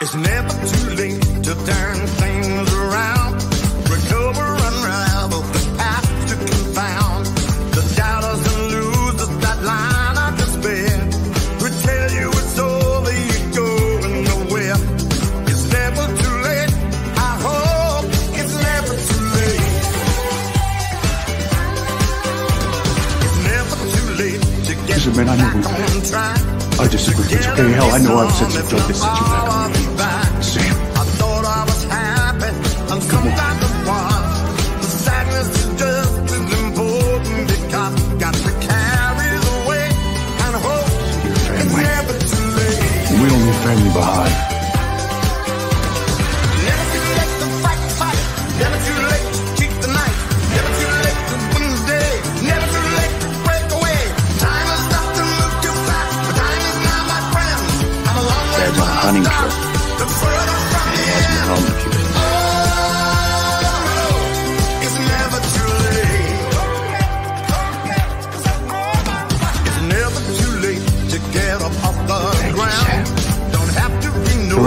It's never too late to turn things around. Recover, unravel the path to confound. The doubters and losers that line up despair. We tell you it's over, you're going nowhere. It's never too late. I hope it's never too late. It's never too late to get Listen, man, I back on track. I disagree. It's okay. Hell, I know I've said some joke that set you back on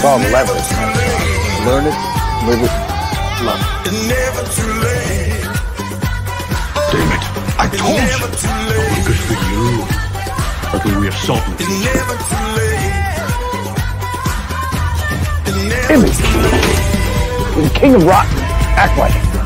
Tom Levis. Learn it, live it, love it. Never too late. Damn it. I told you. Oh, good for you. Okay, we have salt It's never too late. Damn it. The king of rock. Act like it.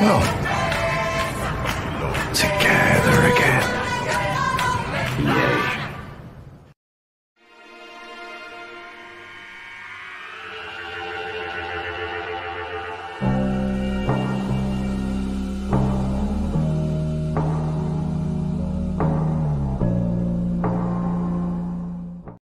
go.